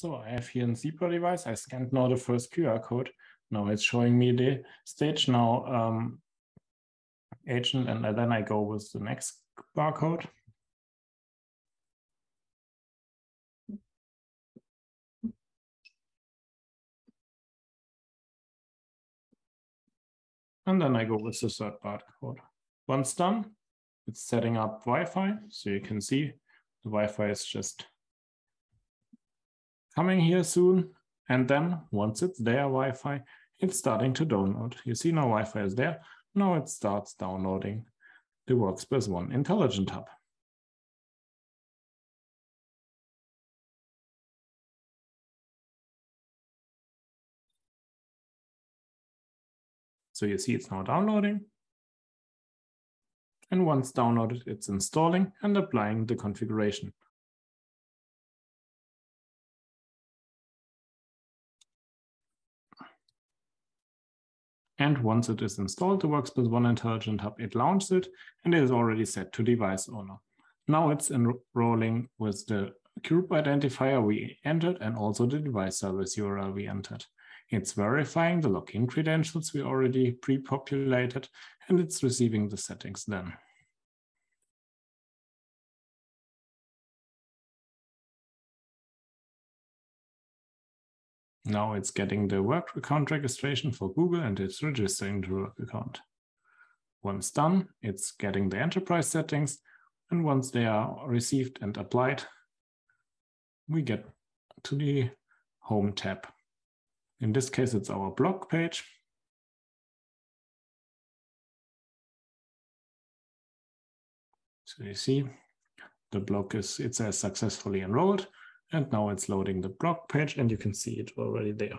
So I have here in Zebra device, I scanned now the first QR code. Now it's showing me the StageNow um, agent, and then I go with the next barcode. And then I go with the third barcode. Once done, it's setting up Wi-Fi. So you can see the Wi-Fi is just coming here soon. And then once it's there, Wi-Fi, it's starting to download. You see now Wi-Fi is there. Now it starts downloading the Workspace ONE Intelligent Hub. So you see it's now downloading. And once downloaded, it's installing and applying the configuration. And once it is installed, the Workspace ONE Intelligent Hub, it launches it and it is already set to device owner. Now it's enrolling with the group identifier we entered and also the device service URL we entered. It's verifying the login credentials we already pre-populated and it's receiving the settings then. Now it's getting the work account registration for Google and it's registering the work account. Once done, it's getting the enterprise settings. And once they are received and applied, we get to the home tab. In this case, it's our blog page. So you see the blog is, it says successfully enrolled. And now it's loading the blog page and you can see it already there.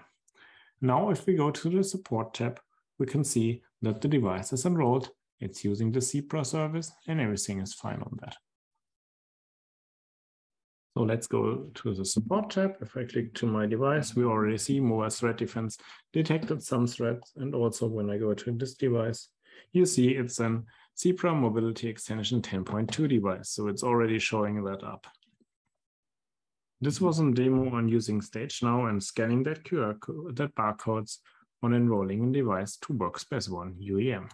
Now, if we go to the support tab, we can see that the device is enrolled, it's using the Zebra service and everything is fine on that. So let's go to the support tab. If I click to my device, we already see mobile threat defense detected some threats. And also when I go to this device, you see it's an Zebra Mobility Extension 10.2 device. So it's already showing that up. This was a demo on using StageNow and scanning that QR code, that barcodes on enrolling a device to Workspace ONE UEM.